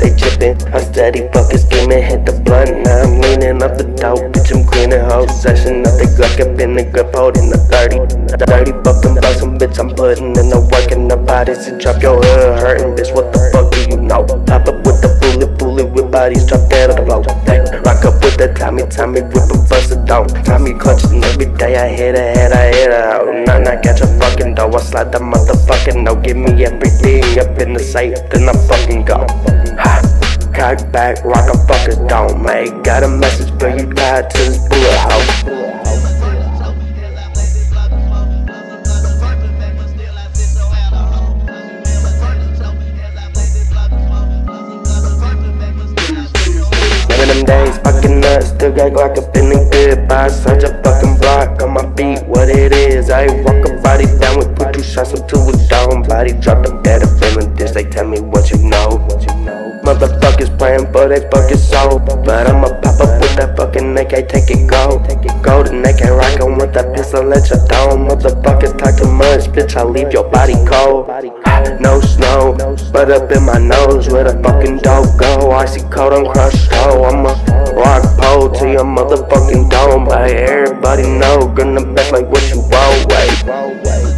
they trippin'. I'm steady fuckin' scheming, hit the blunt, now I'm leanin' off the dope. Bitch, I'm cleanin' whole session up the Glock up in the grip, holdin' the 30. The dirty fucking blossom, bitch, I'm puttin' in the work and the bodies to drop your hood hurtin' bitch, what the fuck do you know? Pop up with the bullet, bullet with bodies, drop down on the blow. Hey, rock up with the Tommy, Tommy, rip a bust it down. Tommy clutching every day, I hit a head, I hit a hoe. Nah, nah, catch a fuckin' dough, I slide the motherfuckin' no. Give me everything up in the safe, then I fuckin' go. Ha. Cock back, rock a fucker don't make. Got a message for you tied to this bullet hole. Days, fucking nuts, still got Glock up in the good by such a fucking block on my beat, what it is. I walk a body down with put two shots into a dome. Body drop the better feeling this, they tell me what you know. Motherfuckers praying for they fucking soul. But I'ma pop up with that fucking AK, take it go. Golden AK rockin' with that pistol at your dome. Motherfuckers talk too much, bitch, I leave your body cold. No snow, but up in my nose where the fucking dope go. I see cold on crushed oh, toe. I'ma rock pole to your motherfucking dome. But everybody know, gonna bet like what you always.